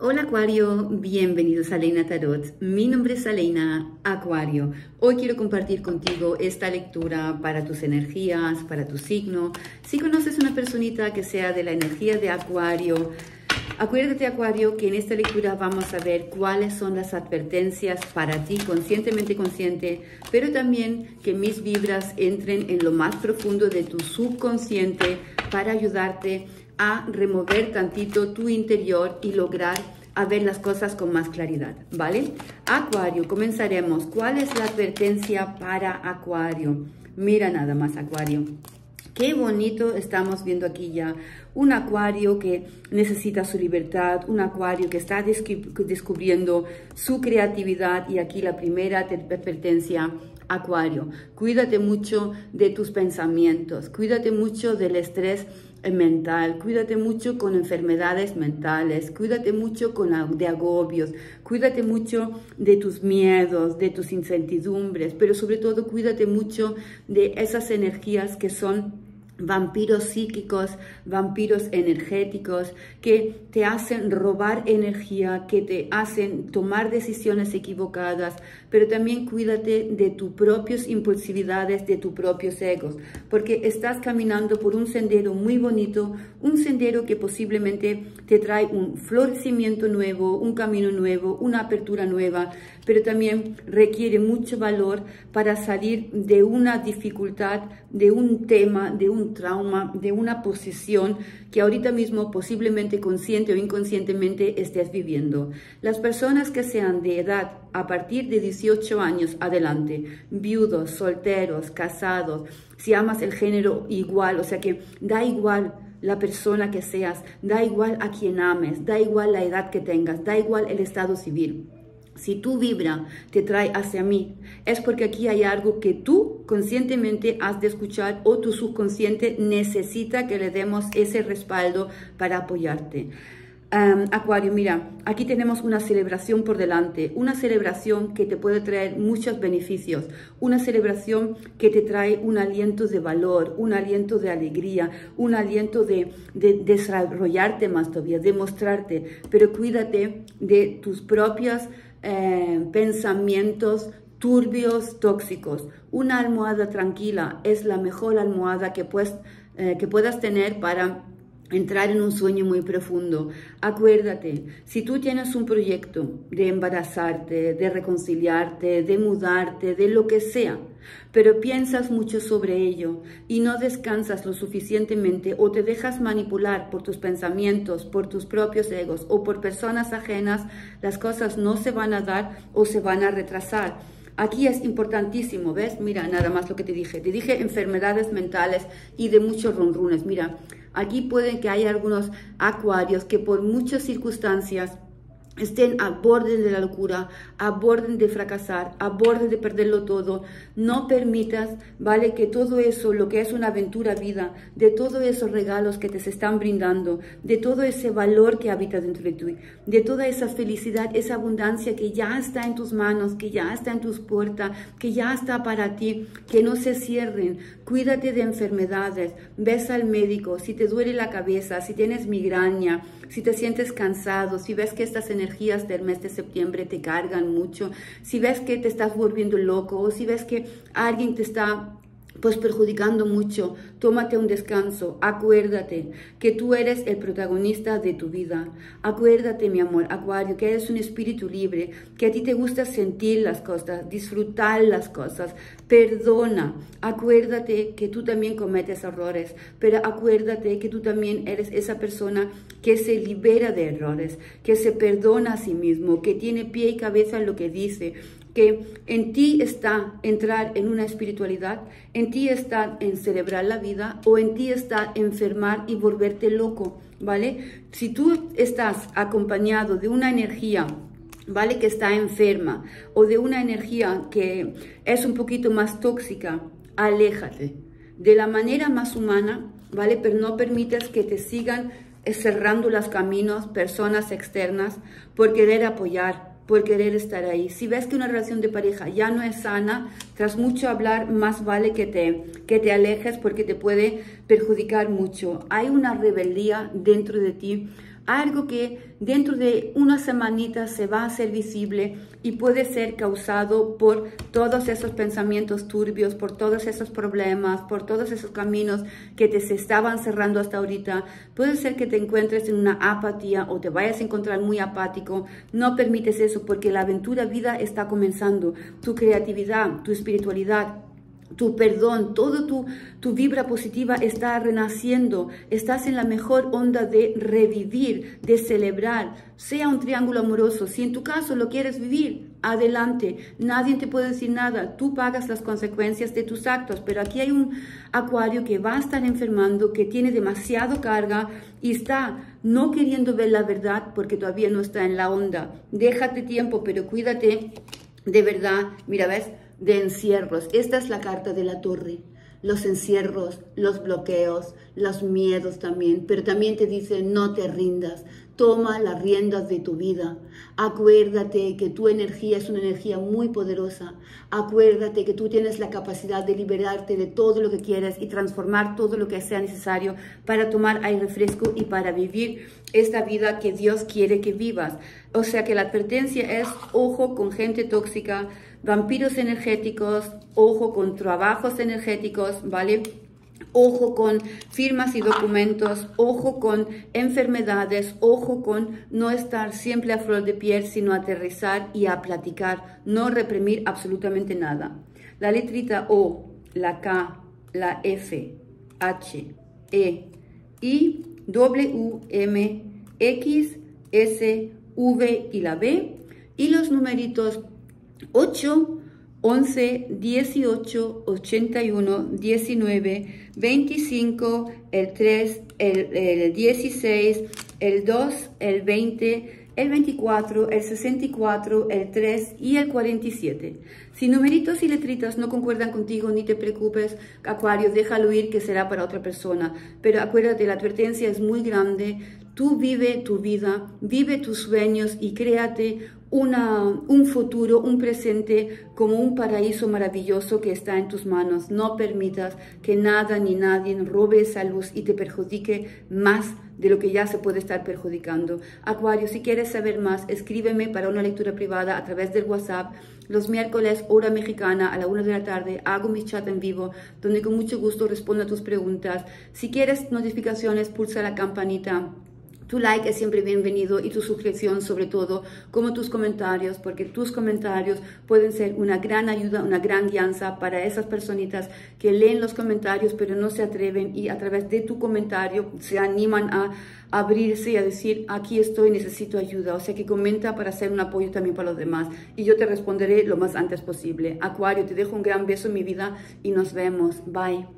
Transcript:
Hola Acuario, bienvenidos a Leina Tarot. Mi nombre es Aleina Acuario. Hoy quiero compartir contigo esta lectura para tus energías, para tu signo. Si conoces una personita que sea de la energía de Acuario, acuérdate Acuario que en esta lectura vamos a ver cuáles son las advertencias para ti, conscientemente consciente, pero también que mis vibras entren en lo más profundo de tu subconsciente para ayudarte a remover tantito tu interior y lograr a ver las cosas con más claridad, ¿vale? Acuario, comenzaremos. ¿Cuál es la advertencia para Acuario? Mira nada más, Acuario. Qué bonito estamos viendo aquí ya. Un acuario que necesita su libertad, un acuario que está descubriendo su creatividad. Y aquí la primera advertencia, acuario. Cuídate mucho de tus pensamientos, cuídate mucho del estrés mental, cuídate mucho con enfermedades mentales, cuídate mucho con, de agobios, cuídate mucho de tus miedos, de tus incertidumbres, pero sobre todo cuídate mucho de esas energías que son vampiros psíquicos, vampiros energéticos, que te hacen robar energía, que te hacen tomar decisiones equivocadas, pero también cuídate de tus propias impulsividades, de tus propios egos, porque estás caminando por un sendero muy bonito, un sendero que posiblemente te trae un florecimiento nuevo, un camino nuevo, una apertura nueva, pero también requiere mucho valor para salir de una dificultad, de un tema, de un trauma, de una posición que ahorita mismo posiblemente consciente o inconscientemente estés viviendo. Las personas que sean de edad a partir de 18 años adelante, viudos, solteros, casados, si amas el género igual, o sea que da igual la persona que seas, da igual a quien ames, da igual la edad que tengas, da igual el estado civil. Si tu vibra te trae hacia mí, es porque aquí hay algo que tú conscientemente has de escuchar o tu subconsciente necesita que le demos ese respaldo para apoyarte. Acuario, mira, aquí tenemos una celebración por delante, una celebración que te puede traer muchos beneficios, una celebración que te trae un aliento de valor, un aliento de alegría, un aliento de, de desarrollarte más todavía, de mostrarte, pero cuídate de tus propias eh, pensamientos turbios, tóxicos. Una almohada tranquila es la mejor almohada que, pues, que puedas tener para entrar en un sueño muy profundo. Acuérdate, si tú tienes un proyecto de embarazarte, de reconciliarte, de mudarte, de lo que sea, pero piensas mucho sobre ello y no descansas lo suficientemente o te dejas manipular por tus pensamientos, por tus propios egos o por personas ajenas, las cosas no se van a dar o se van a retrasar. Aquí es importantísimo, ¿ves? Mira, nada más lo que te dije. Te dije enfermedades mentales y de muchos ronrunes. Mira, Aquí pueden que haya algunos acuarios que por muchas circunstancias estén a borde de la locura, a borde de fracasar, a borde de perderlo todo. No permitas, ¿vale? Que todo eso, lo que es una aventura vida, de todos esos regalos que te se están brindando, de todo ese valor que habita dentro de ti, de toda esa felicidad, esa abundancia que ya está en tus manos, que ya está en tus puertas, que ya está para ti, que no se cierren. Cuídate de enfermedades, ves al médico, si te duele la cabeza, si tienes migraña, si te sientes cansado, si ves que estas energías del mes de septiembre te cargan mucho, si ves que te estás volviendo loco o si ves que alguien te está pues perjudicando mucho, tómate un descanso, acuérdate que tú eres el protagonista de tu vida. Acuérdate, mi amor, Acuario, que eres un espíritu libre, que a ti te gusta sentir las cosas, disfrutar las cosas, perdona. Acuérdate que tú también cometes errores, pero acuérdate que tú también eres esa persona que se libera de errores, que se perdona a sí mismo, que tiene pie y cabeza en lo que dice, que en ti está entrar en una espiritualidad, en ti está en celebrar la vida o en ti está enfermar y volverte loco, ¿vale? Si tú estás acompañado de una energía ¿vale? Que está enferma o de una energía que es un poquito más tóxica, aléjate de la manera más humana, ¿vale? Pero no permitas que te sigan cerrando los caminos personas externas por querer apoyar, por querer estar ahí. Si ves que una relación de pareja ya no es sana, tras mucho hablar, más vale que te, que te alejes porque te puede perjudicar mucho. Hay una rebeldía dentro de ti algo que dentro de una semanita se va a hacer visible y puede ser causado por todos esos pensamientos turbios, por todos esos problemas, por todos esos caminos que te se estaban cerrando hasta ahorita. Puede ser que te encuentres en una apatía o te vayas a encontrar muy apático. No permites eso porque la aventura vida está comenzando. Tu creatividad, tu espiritualidad, tu perdón, todo tu, tu vibra positiva está renaciendo, estás en la mejor onda de revivir, de celebrar, sea un triángulo amoroso, si en tu caso lo quieres vivir, adelante, nadie te puede decir nada, tú pagas las consecuencias de tus actos, pero aquí hay un acuario que va a estar enfermando, que tiene demasiado carga y está no queriendo ver la verdad porque todavía no está en la onda. Déjate tiempo, pero cuídate. De verdad, mira, ves, de encierros. Esta es la carta de la torre. Los encierros, los bloqueos, los miedos también, pero también te dice no te rindas, toma las riendas de tu vida. Acuérdate que tu energía es una energía muy poderosa. Acuérdate que tú tienes la capacidad de liberarte de todo lo que quieras y transformar todo lo que sea necesario para tomar aire fresco y para vivir esta vida que Dios quiere que vivas. O sea que la advertencia es ojo con gente tóxica, vampiros energéticos, ojo con trabajos energéticos, ¿vale? Ojo con firmas y documentos, ojo con enfermedades, ojo con no estar siempre a flor de piel, sino aterrizar y a platicar, no reprimir absolutamente nada. La letrita O, la K, la F, H, E, I, W, M, X, S, V y la B, y los numeritos 8, 11, 18, 81, 19, 25, el 3, el, 16, el 2, el 20, el 24, el 64, el 3 y el 47. Si numeritos y letritas no concuerdan contigo, ni te preocupes, Acuario, déjalo ir que será para otra persona. Pero acuérdate, la advertencia es muy grande. Tú vive tu vida, vive tus sueños y créate una, un futuro, un presente como un paraíso maravilloso que está en tus manos. No permitas que nada ni nadie robe esa luz y te perjudique más de lo que ya se puede estar perjudicando. Acuario, si quieres saber más, escríbeme para una lectura privada a través del WhatsApp. Los miércoles, hora mexicana, a la una de la tarde, hago mi chat en vivo, donde con mucho gusto respondo a tus preguntas. Si quieres notificaciones, pulsa la campanita tu like es siempre bienvenido y tu suscripción sobre todo, como tus comentarios, porque tus comentarios pueden ser una gran ayuda, una gran guianza para esas personitas que leen los comentarios pero no se atreven y a través de tu comentario se animan a abrirse y a decir, aquí estoy, necesito ayuda. O sea que comenta para hacer un apoyo también para los demás y yo te responderé lo más antes posible. Acuario, te dejo un gran beso en mi vida y nos vemos. Bye.